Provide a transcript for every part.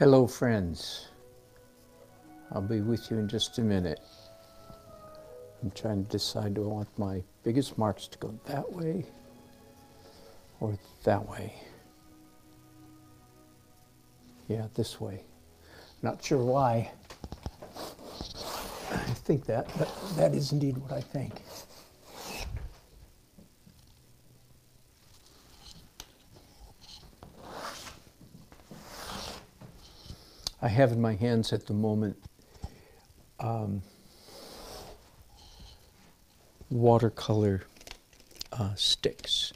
Hello, friends. I'll be with you in just a minute. I'm trying to decide do I want my biggest marks to go that way or that way? Yeah, this way. Not sure why I think that, but that is indeed what I think. I have in my hands at the moment um, watercolor uh, sticks.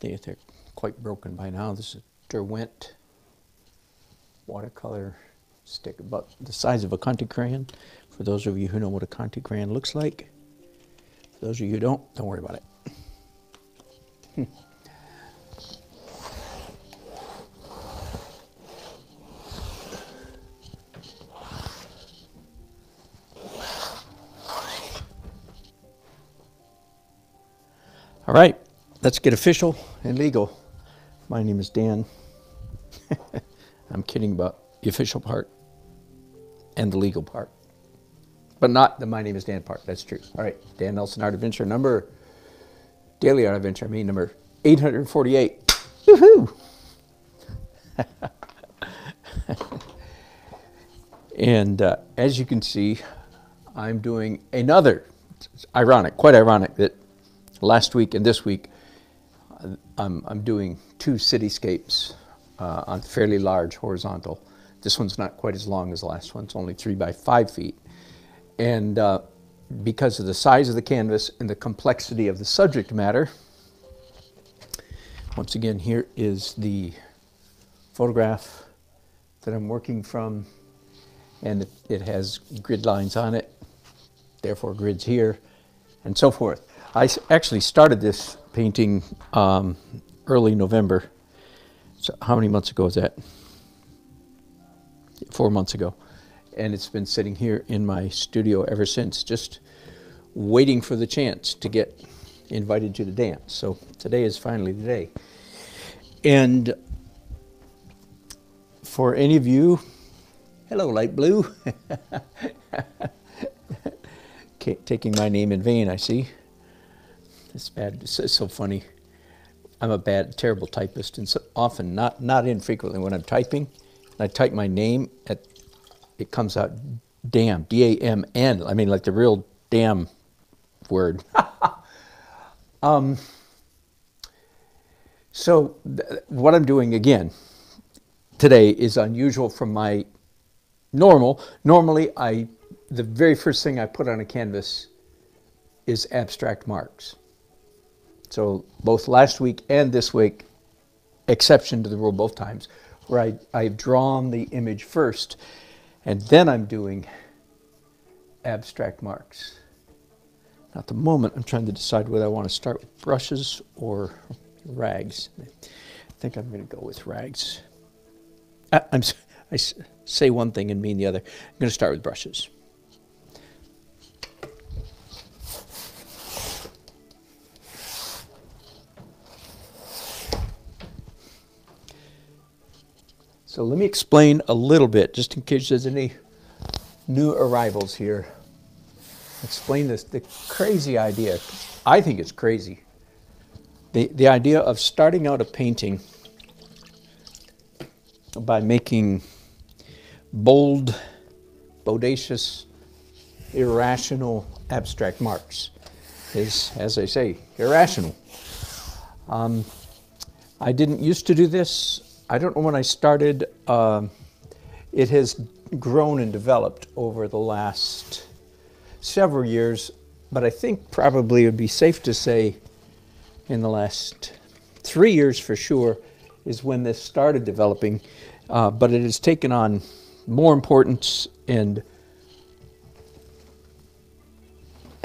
They, they're quite broken by now. This is a Derwent watercolor stick, about the size of a Conte crayon. For those of you who know what a Conte crayon looks like. For those of you who don't, don't worry about it. Hmm. right, let's get official and legal. My name is Dan. I'm kidding about the official part and the legal part, but not the my name is Dan part. That's true. All right, Dan Nelson Art Adventure number, Daily Art Adventure, I mean number 848. Woohoo! and uh, as you can see, I'm doing another, it's ironic, quite ironic that last week and this week, I'm, I'm doing two cityscapes uh, on fairly large horizontal. This one's not quite as long as the last one. It's only three by five feet. And uh, because of the size of the canvas and the complexity of the subject matter, once again, here is the photograph that I'm working from, and it, it has grid lines on it, therefore grids here, and so forth. I actually started this painting um, early November. So how many months ago is that? Four months ago. And it's been sitting here in my studio ever since, just waiting for the chance to get invited to the dance. So today is finally the day. And for any of you, hello, light blue. Taking my name in vain, I see. It's bad. It's so funny. I'm a bad, terrible typist, and so often, not not infrequently, when I'm typing, and I type my name, at, it comes out damn, D-A-M-N. I mean, like the real damn word. um, so what I'm doing again today is unusual from my normal. Normally, I the very first thing I put on a canvas is abstract marks. So both last week and this week, exception to the rule both times, where I, I've drawn the image first, and then I'm doing abstract marks. Now at the moment, I'm trying to decide whether I want to start with brushes or rags. I think I'm going to go with rags. Uh, I, I'm, I say one thing and mean the other. I'm going to start with brushes. So let me explain a little bit, just in case there's any new arrivals here. Explain this, the crazy idea. I think it's crazy. The, the idea of starting out a painting by making bold, bodacious, irrational abstract marks is, as I say, irrational. Um, I didn't used to do this. I don't know when I started. Uh, it has grown and developed over the last several years, but I think probably it would be safe to say in the last three years for sure is when this started developing, uh, but it has taken on more importance and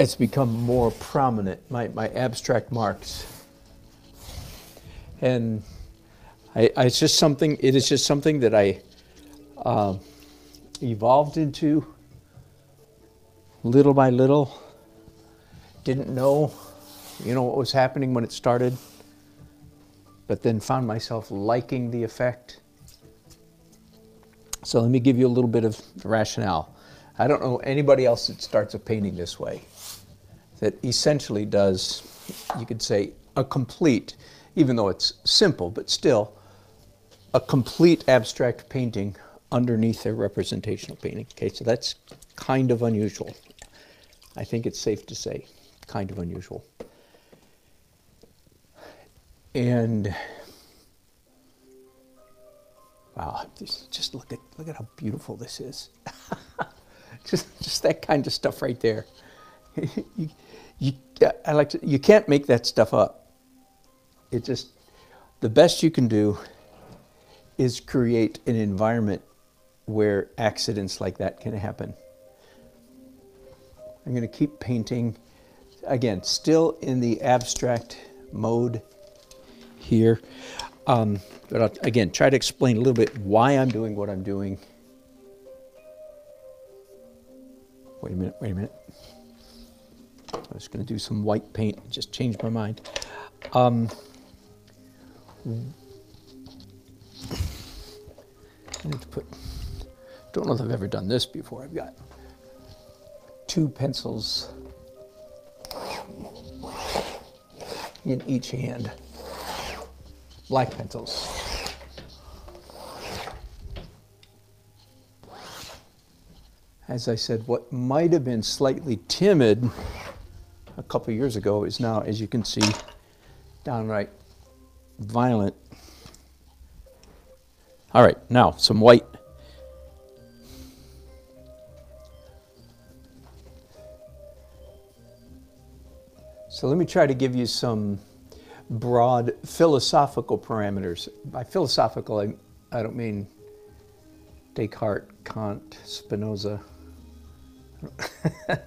it's become more prominent, my, my abstract marks. And I, I, it's just something, it is just something that I uh, evolved into little by little. Didn't know, you know, what was happening when it started, but then found myself liking the effect. So let me give you a little bit of rationale. I don't know anybody else that starts a painting this way, that essentially does, you could say, a complete, even though it's simple, but still, a complete abstract painting underneath a representational painting. Okay, so that's kind of unusual. I think it's safe to say, kind of unusual. And ah, wow, just, just look at look at how beautiful this is. just just that kind of stuff right there. you, you, I like to, you can't make that stuff up. It just the best you can do is create an environment where accidents like that can happen. I'm going to keep painting again, still in the abstract mode here. Um, but I'll, again, try to explain a little bit why I'm doing what I'm doing. Wait a minute, wait a minute. I was going to do some white paint, just changed my mind. Um, I need to put, don't know if I've ever done this before. I've got two pencils in each hand, black pencils. As I said, what might have been slightly timid a couple years ago is now, as you can see, downright violent. All right, now some white. So let me try to give you some broad philosophical parameters. By philosophical, I, I don't mean Descartes, Kant, Spinoza.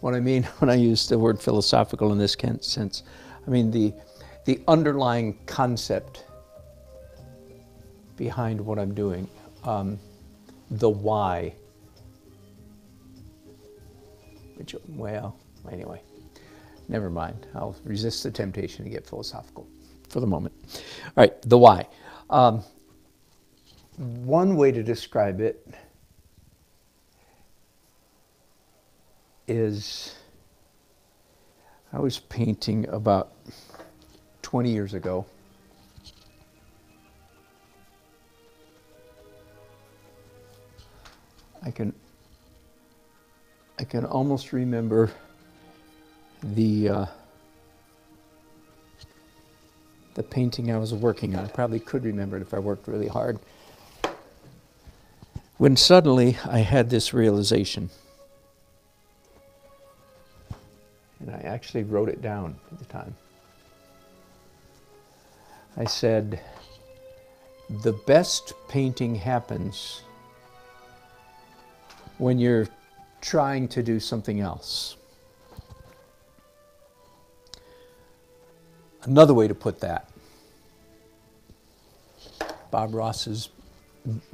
what I mean when I use the word philosophical in this sense, I mean the, the underlying concept behind what I'm doing, um, the why. Which, well, anyway, never mind. I'll resist the temptation to get philosophical for the moment. All right, the why. Um, one way to describe it is I was painting about 20 years ago. I can I can almost remember the uh, the painting I was working on. I probably could remember it if I worked really hard. When suddenly I had this realization. And I actually wrote it down at the time. I said, the best painting happens when you're trying to do something else. Another way to put that, Bob Ross's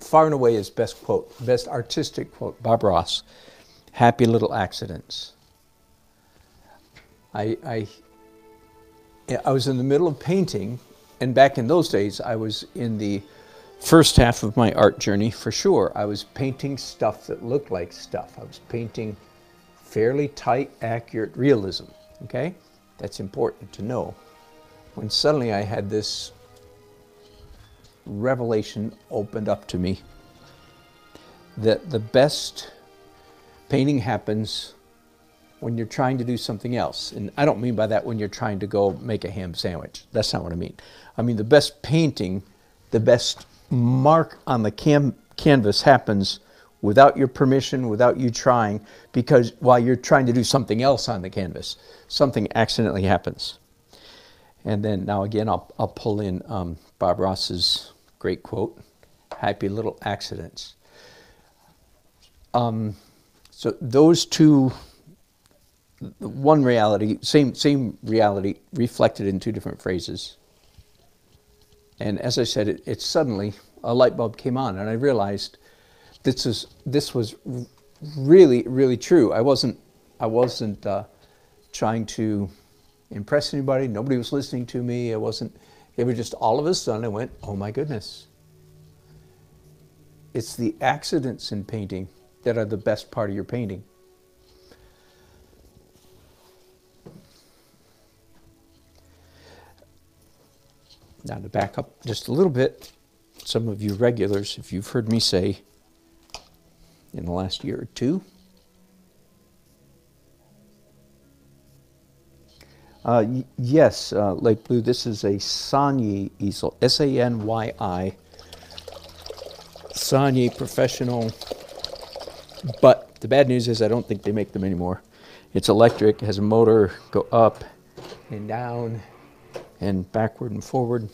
far and away his best quote, best artistic quote, Bob Ross, happy little accidents. I, I, I was in the middle of painting, and back in those days, I was in the first half of my art journey for sure. I was painting stuff that looked like stuff. I was painting fairly tight, accurate realism. Okay? That's important to know. When suddenly I had this revelation opened up to me that the best painting happens when you're trying to do something else. And I don't mean by that when you're trying to go make a ham sandwich. That's not what I mean. I mean the best painting, the best mark on the cam- canvas happens without your permission, without you trying, because while you're trying to do something else on the canvas, something accidentally happens. And then now again, I'll, I'll pull in um, Bob Ross's great quote, happy little accidents. Um, so those two, one reality, same, same reality reflected in two different phrases. And as I said, it, it suddenly, a light bulb came on and I realized this, is, this was really, really true. I wasn't, I wasn't uh, trying to impress anybody. Nobody was listening to me. I wasn't, it was just all of a sudden I went, oh my goodness. it's the accidents in painting that are the best part of your painting. Now to back up just a little bit, some of you regulars, if you've heard me say in the last year or two, Uh, yes, uh, Lake Blue, this is a Sanyi easel, S A N Y I. Sanyi professional. But the bad news is I don't think they make them anymore. It's electric, has a motor, go up and down and backward and forward.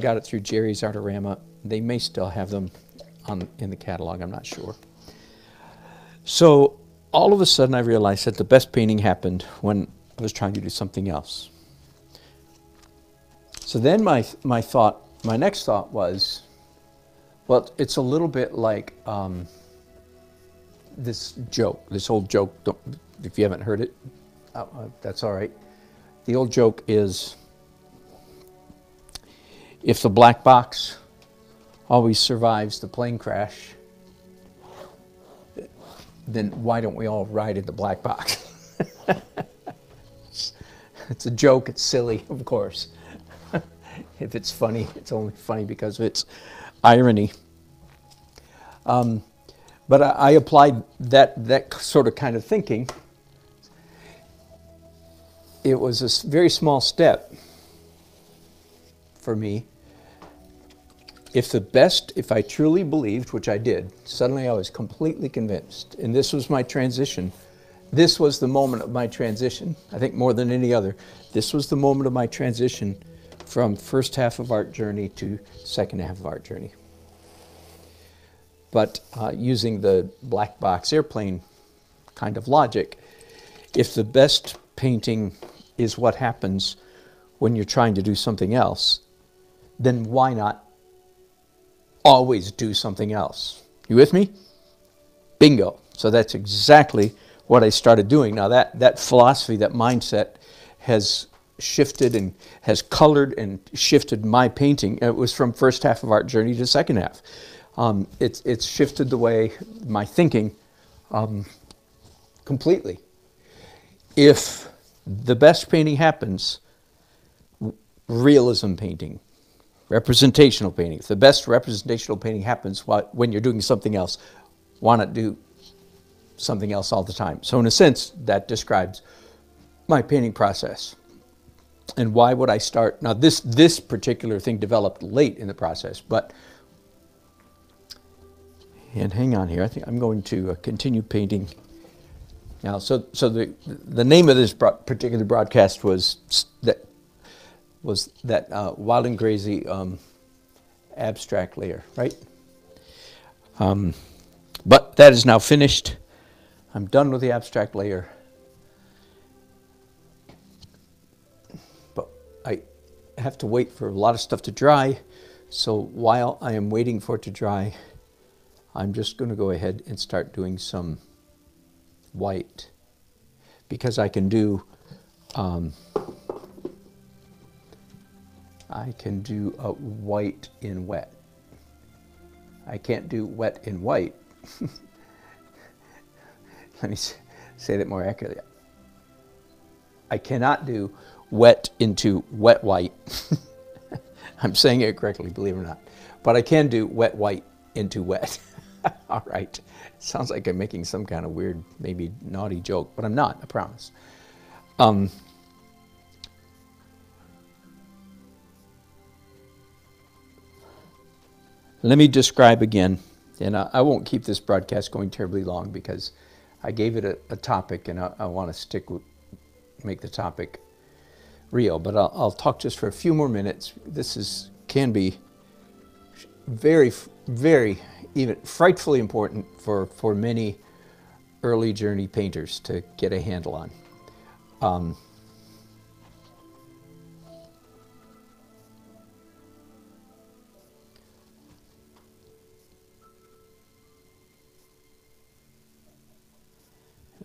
Got it through Jerry's Artorama. They may still have them on in the catalog, I'm not sure. So all of a sudden I realized that the best painting happened when I was trying to do something else. So then my, my thought, my next thought was, well, it's a little bit like um, this joke, this old joke. If you haven't heard it, uh, uh, that's all right. The old joke is if the black box always survives the plane crash, then why don't we all ride in the black box? it's a joke, it's silly, of course. if it's funny, it's only funny because of its irony. Um, but I, I applied that, that sort of kind of thinking. It was a very small step for me if the best, if I truly believed, which I did, suddenly I was completely convinced, and this was my transition. This was the moment of my transition, I think more than any other. This was the moment of my transition from first half of Art Journey to second half of Art Journey. But uh, using the black box airplane kind of logic, if the best painting is what happens when you're trying to do something else, then why not always do something else. You with me? Bingo. So that's exactly what I started doing. Now that that philosophy, that mindset has shifted and has colored and shifted my painting. It was from first half of art journey to second half. Um, it's it's shifted the way my thinking um, completely. If the best painting happens, realism painting, representational painting. If the best representational painting happens when you're doing something else, why not do something else all the time? So, in a sense, that describes my painting process. And why would I start? Now, this this particular thing developed late in the process, but and hang on here. I think I'm going to uh, continue painting. Now, so so the the name of this particular broadcast was that was that uh, Wild and Crazy um, abstract layer, right? Um, but that is now finished. I'm done with the abstract layer. But I have to wait for a lot of stuff to dry. So while I am waiting for it to dry, I'm just going to go ahead and start doing some white because I can do. Um, I can do a white in wet. I can't do wet in white. Let me say that more accurately. I cannot do wet into wet white. I'm saying it correctly, believe it or not. But I can do wet white into wet. All right. Sounds like I'm making some kind of weird, maybe naughty joke, but I'm not, I promise. Um, Let me describe again, and I, I won't keep this broadcast going terribly long because I gave it a, a topic and I, I want to stick with, make the topic real. But I'll, I'll talk just for a few more minutes. This is can be very, very, even frightfully important for, for many early journey painters to get a handle on. Um,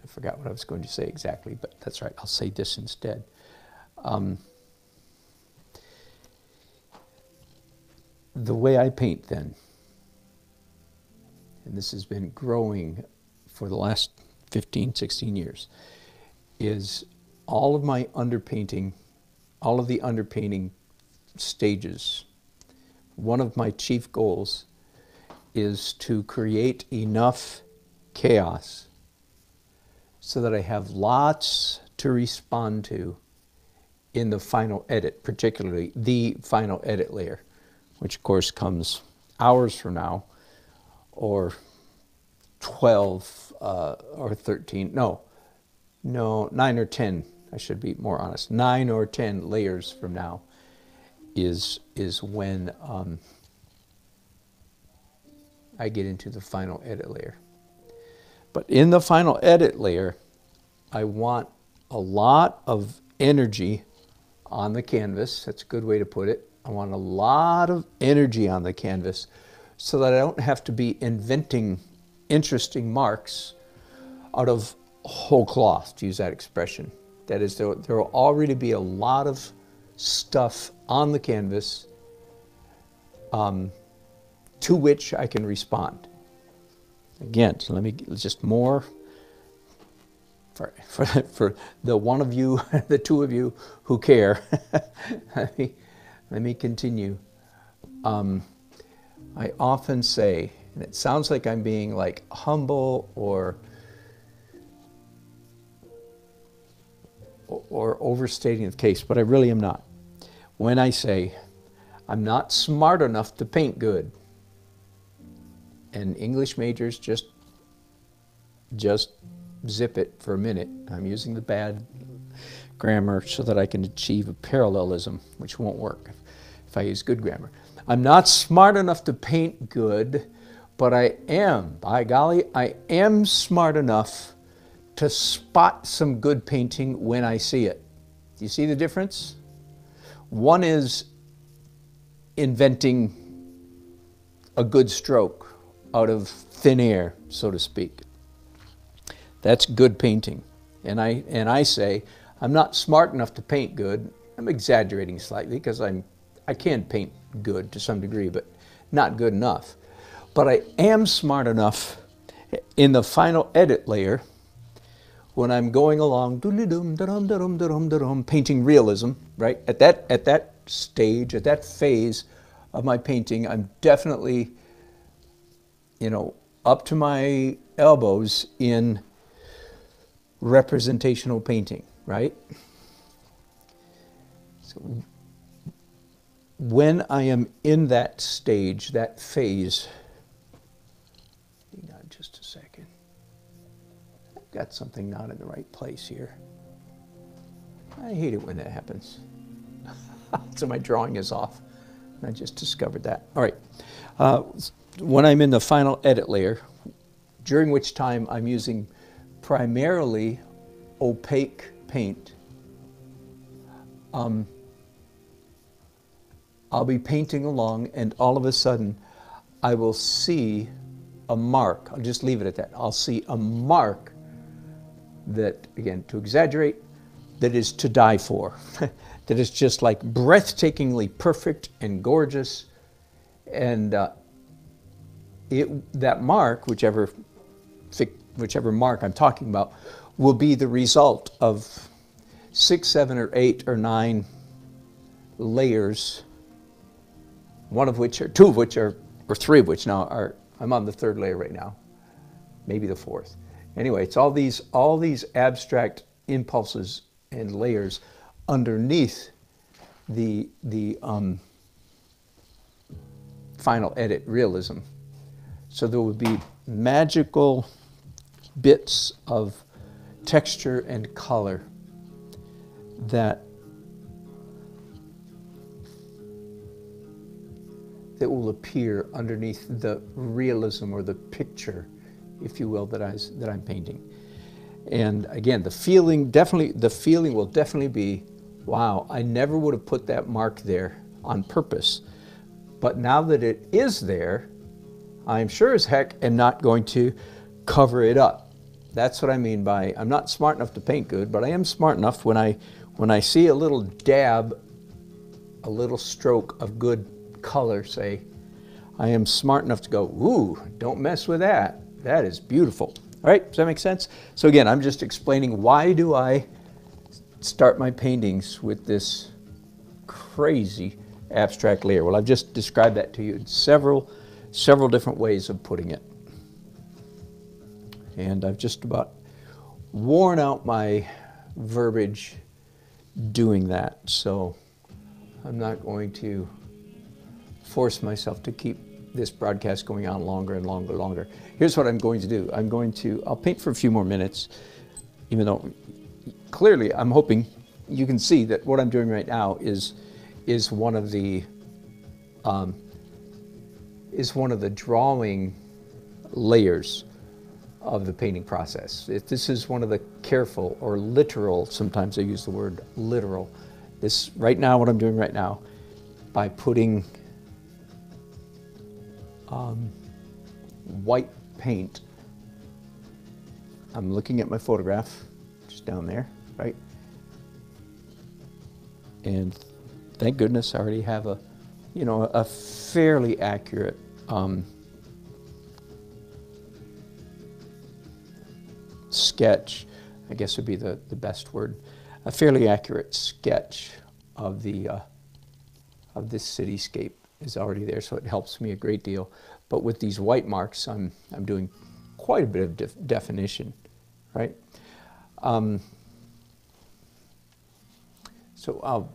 I forgot what I was going to say exactly, but that's right. I'll say this instead. Um, the way I paint, then, and this has been growing for the last 15, 16 years, is all of my underpainting, all of the underpainting stages. One of my chief goals is to create enough chaos so that I have lots to respond to in the final edit, particularly the final edit layer, which of course comes hours from now or 12 uh, or 13, no, no, 9 or 10, I should be more honest, 9 or 10 layers from now is, is when um, I get into the final edit layer. But in the final edit layer, I want a lot of energy on the canvas. That's a good way to put it. I want a lot of energy on the canvas so that I don't have to be inventing interesting marks out of whole cloth, to use that expression. That is, there, there will already be a lot of stuff on the canvas um, to which I can respond. Again, so let me just more for, for, for the one of you, the two of you who care. let, me, let me continue. Um, I often say, and it sounds like I'm being like humble or or overstating the case, but I really am not. When I say I'm not smart enough to paint good, and English majors just just zip it for a minute. I'm using the bad grammar so that I can achieve a parallelism, which won't work if I use good grammar. I'm not smart enough to paint good, but I am, by golly, I am smart enough to spot some good painting when I see it. Do you see the difference? One is inventing a good stroke out of thin air, so to speak. That's good painting. And I, and I say, I'm not smart enough to paint good. I'm exaggerating slightly because I'm, I can paint good to some degree, but not good enough. But I am smart enough in the final edit layer when I'm going along painting realism, right? At that, at that stage, at that phase of my painting, I'm definitely, you know, up to my elbows in representational painting, right? So when I am in that stage, that phase, hang on just a second. I've got something not in the right place here. I hate it when that happens. so my drawing is off. I just discovered that. All right. Uh, when I'm in the final edit layer, during which time I'm using primarily opaque paint. Um, I'll be painting along and all of a sudden I will see a mark. I'll just leave it at that. I'll see a mark that, again, to exaggerate, that is to die for. that is just like breathtakingly perfect and gorgeous. And uh, it, that mark, whichever whichever mark I'm talking about, will be the result of six, seven, or eight, or nine layers, one of which, or two of which are, or three of which now are, I'm on the third layer right now, maybe the fourth. Anyway, it's all these, all these abstract impulses and layers underneath the, the um, final edit realism. So there would be magical bits of texture and color that that will appear underneath the realism or the picture, if you will, that, I, that I'm painting. And again, the feeling definitely, the feeling will definitely be, wow, I never would have put that mark there on purpose. But now that it is there, I'm sure as heck am not going to cover it up. That's what I mean by I'm not smart enough to paint good, but I am smart enough when I when I see a little dab, a little stroke of good color, say, I am smart enough to go, ooh, don't mess with that. That is beautiful. All right, does that make sense? So again, I'm just explaining why do I start my paintings with this crazy abstract layer. Well, I've just described that to you in several, several different ways of putting it. And I've just about worn out my verbiage doing that. So I'm not going to force myself to keep this broadcast going on longer and longer and longer. Here's what I'm going to do. I'm going to, I'll paint for a few more minutes, even though clearly I'm hoping you can see that what I'm doing right now is, is one of the, um, is one of the drawing layers of the painting process. If this is one of the careful or literal, sometimes I use the word literal. This right now, what I'm doing right now, by putting um, white paint, I'm looking at my photograph, just down there, right? And thank goodness I already have a, you know, a fairly accurate um, sketch, I guess would be the, the best word, a fairly accurate sketch of the uh, of this cityscape is already there, so it helps me a great deal. But with these white marks, I'm I'm doing quite a bit of def definition, right? Um, so I'll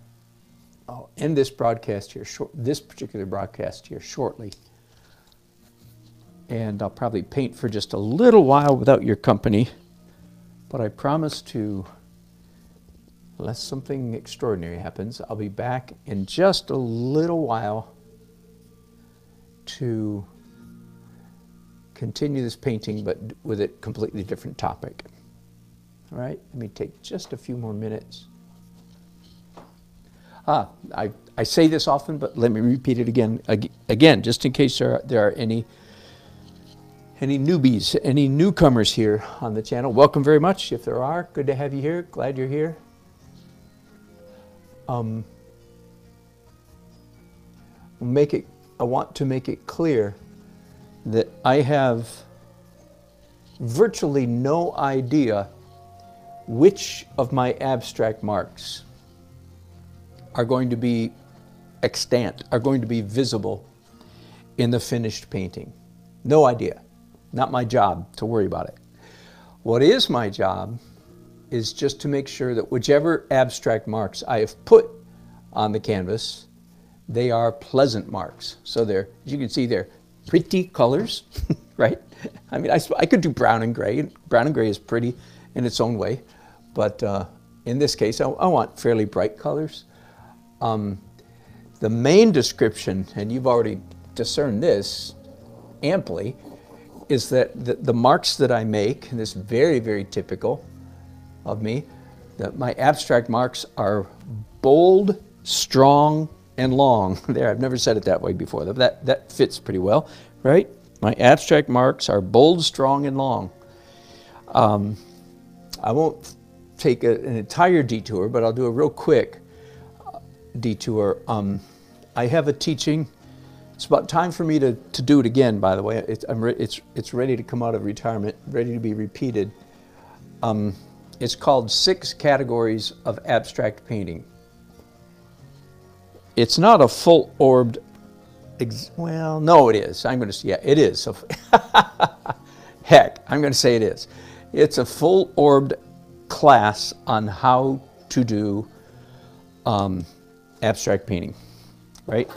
I'll end this broadcast here, this particular broadcast here shortly. And I'll probably paint for just a little while without your company. But I promise to, unless something extraordinary happens, I'll be back in just a little while to continue this painting, but with a completely different topic. All right, let me take just a few more minutes. Ah, I, I say this often, but let me repeat it again, again, just in case there are, there are any any newbies, any newcomers here on the channel, welcome very much. If there are, good to have you here. Glad you're here. Um, make it. I want to make it clear that I have virtually no idea which of my abstract marks are going to be extant, are going to be visible in the finished painting. No idea. Not my job to worry about it. What is my job is just to make sure that whichever abstract marks I have put on the canvas, they are pleasant marks. So they're, as you can see, they're pretty colors, right? I mean, I, I could do brown and gray. Brown and gray is pretty in its own way, but uh, in this case, I, I, want fairly bright colors. Um, the main description, and you've already discerned this amply, is that the, the, marks that I make, and this is very, very typical of me, that my abstract marks are bold, strong, and long. there, I've never said it that way before. That, that fits pretty well, right? My abstract marks are bold, strong, and long. Um, I won't take a, an entire detour, but I'll do a real quick uh, detour. Um, I have a teaching it's about time for me to, to do it again, by the way. It's, it's, it's ready to come out of retirement, ready to be repeated. Um, it's called Six Categories of Abstract Painting. It's not a full orbed, well, no, it is. I'm going to say, yeah, it is. Heck, I'm going to say it is. It's a full orbed class on how to do um, abstract painting, right?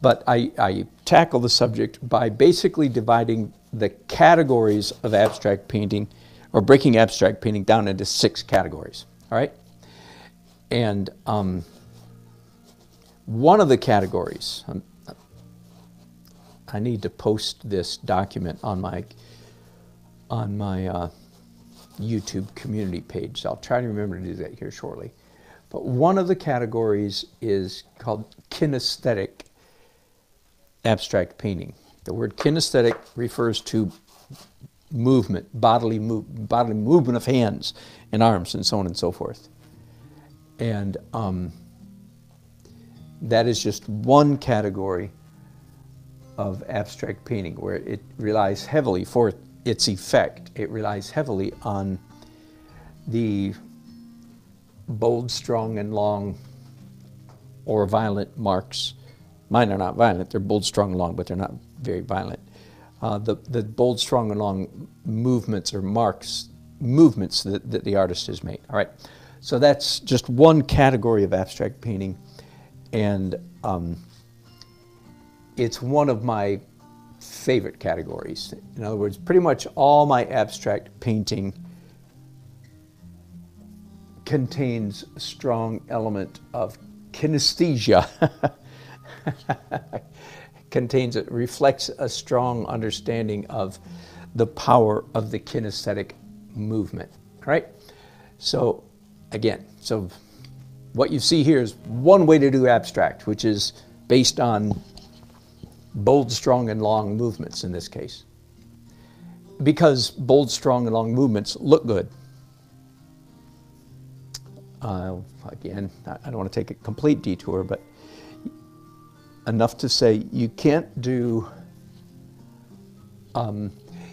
But I, I tackle the subject by basically dividing the categories of abstract painting or breaking abstract painting down into six categories. All right? And um, one of the categories, um, I need to post this document on my on my uh, YouTube community page. So I'll try to remember to do that here shortly. But one of the categories is called kinesthetic abstract painting. The word kinesthetic refers to movement, bodily, move, bodily movement of hands and arms and so on and so forth. And um, that is just one category of abstract painting where it relies heavily for its effect. It relies heavily on the bold, strong, and long or violent marks. Mine are not violent. They're bold, strong, and long, but they're not very violent. Uh, the, the bold, strong, and long movements or marks, movements that, that the artist has made. All right. So that's just one category of abstract painting. And um, it's one of my favorite categories. In other words, pretty much all my abstract painting contains a strong element of kinesthesia. contains it reflects a strong understanding of the power of the kinesthetic movement. Right? So again, so what you see here is one way to do abstract, which is based on bold, strong, and long movements in this case. Because bold, strong, and long movements look good. Uh, again, I don't want to take a complete detour, but enough to say you can't do, um,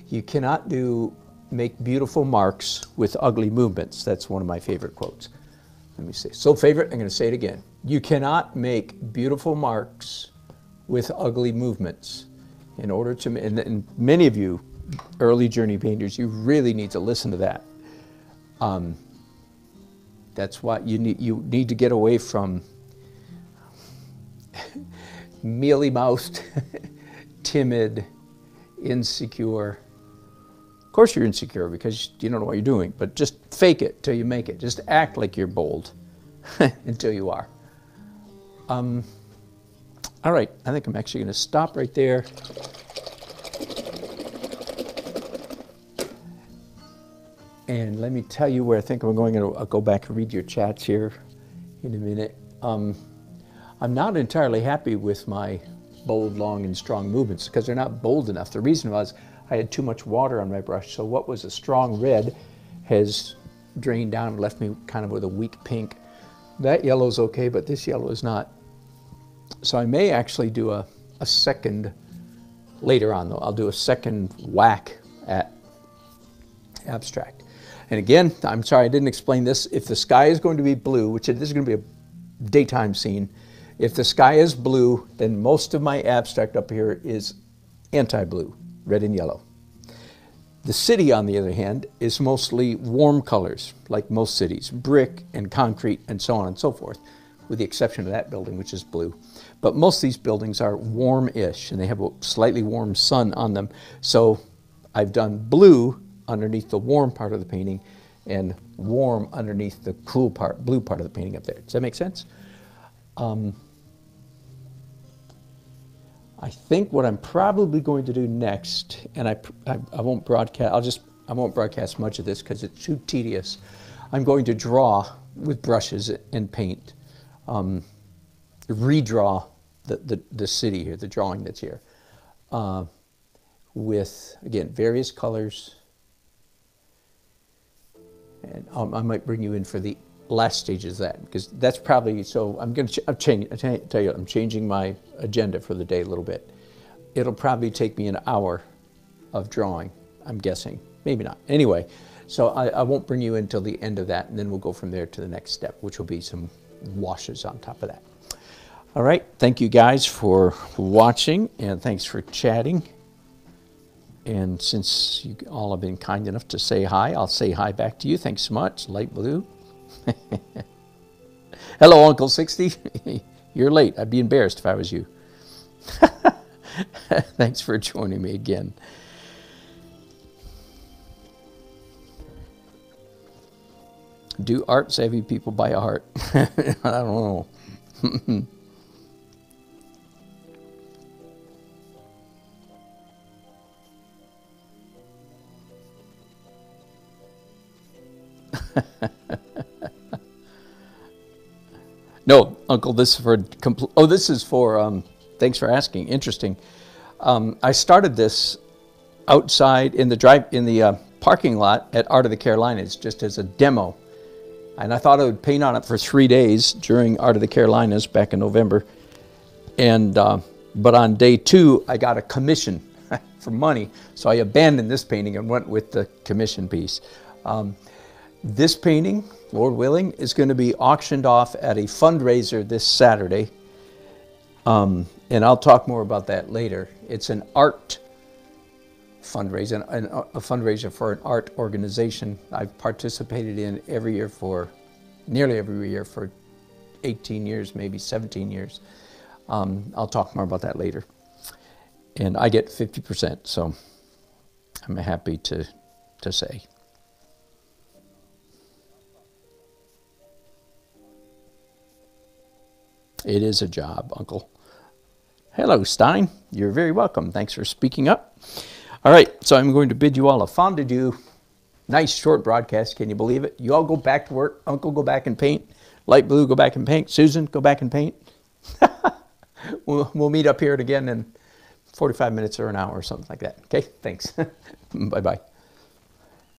you cannot do make beautiful marks with ugly movements. That's one of my favorite quotes. Let me say, so favorite, I'm going to say it again. You cannot make beautiful marks with ugly movements. In order to, and, and many of you early journey painters, you really need to listen to that. Um, that's why you need, you need to get away from mealy-mouthed, timid, insecure. Of course you're insecure because you don't know what you're doing, but just fake it till you make it. Just act like you're bold until you are. Um, all right, I think I'm actually going to stop right there. And let me tell you where I think I'm going to I'll go back and read your chats here in a minute. Um, I'm not entirely happy with my bold, long, and strong movements because they're not bold enough. The reason was I had too much water on my brush, so what was a strong red has drained down and left me kind of with a weak pink. That yellow is okay, but this yellow is not. So I may actually do a, a second, later on though, I'll do a second whack at abstract. And again, I'm sorry I didn't explain this. If the sky is going to be blue, which this is going to be a daytime scene, if the sky is blue, then most of my abstract up here is anti-blue, red and yellow. The city, on the other hand, is mostly warm colors, like most cities, brick and concrete and so on and so forth, with the exception of that building, which is blue. But most of these buildings are warm-ish, and they have a slightly warm sun on them. So I've done blue underneath the warm part of the painting and warm underneath the cool part, blue part of the painting up there. Does that make sense? Um, I think what I'm probably going to do next, and I, I, I won't broadcast, I'll just, I won't broadcast much of this because it's too tedious. I'm going to draw with brushes and paint. Um, redraw the, the, the city here, the drawing that's here, uh, with, again, various colors. And um, I might bring you in for the last stage is that, because that's probably, so I'm going to, change, I tell you, I'm changing my agenda for the day a little bit. It'll probably take me an hour of drawing, I'm guessing. Maybe not. Anyway, so I, I won't bring you in until the end of that, and then we'll go from there to the next step, which will be some washes on top of that. All right, thank you guys for watching and thanks for chatting. And since you all have been kind enough to say hi, I'll say hi back to you. Thanks so much, light blue. Hello, Uncle 60. You're late. I'd be embarrassed if I was you. thanks for joining me again. Do art savvy people buy art? I don't know. No, Uncle, this is for, oh, this is for, um, thanks for asking, interesting. Um, I started this outside in the drive, in the uh, parking lot at Art of the Carolinas just as a demo. And I thought I would paint on it for three days during Art of the Carolinas back in November. And uh, But on day two, I got a commission for money, so I abandoned this painting and went with the commission piece. Um, this painting, Lord willing, is going to be auctioned off at a fundraiser this Saturday. Um, and I'll talk more about that later. It's an art fundraiser, an, a fundraiser for an art organization I've participated in every year for, nearly every year for 18 years, maybe 17 years. Um, I'll talk more about that later. And I get 50%, so I'm happy to, to say. It is a job, Uncle. Hello, Stein. You're very welcome. Thanks for speaking up. All right, so I'm going to bid you all a fond adieu. Nice short broadcast. Can you believe it? You all go back to work. Uncle, go back and paint. Light blue, go back and paint. Susan, go back and paint. we'll, we'll meet up here again in 45 minutes or an hour or something like that. Okay, thanks. bye bye.